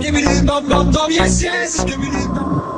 Give me the dum dum dum, yes yes. Give me the dum.